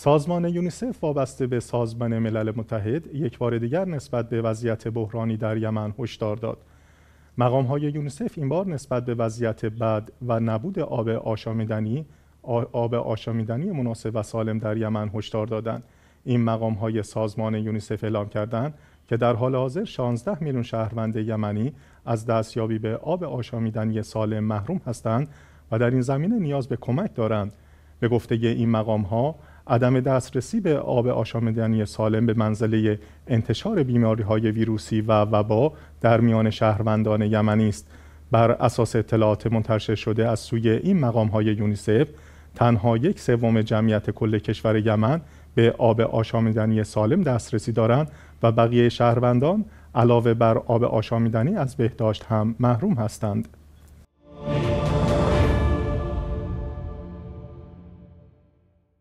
سازمان یونیسف وابسته به سازمان ملل متحد یک بار دیگر نسبت به وضعیت بحرانی در یمن هشدار داد. مقام های یونیسف این بار نسبت به وضعیت بد و نبود آب آشامیدنی آب آشامیدنی مناسب و سالم در یمن هشدار دادند. این مقام های سازمان یونیسف اعلام کردند که در حال حاضر 16 میلیون شهروند یمنی از دستیابی به آب آشامیدنی سالم محروم هستند و در این زمینه نیاز به کمک دارند. به گفته این مقام ها عدم دسترسی به آب آشامیدنی سالم به منزله انتشار بیماری های ویروسی و وبا در میان شهروندان یمنی است بر اساس اطلاعات منتشر شده از سوی این مقام های یونیسف تنها یک سوم جمعیت کل کشور یمن به آب آشامیدنی سالم دسترسی دارند و بقیه شهروندان علاوه بر آب آشامیدنی از بهداشت هم محروم هستند.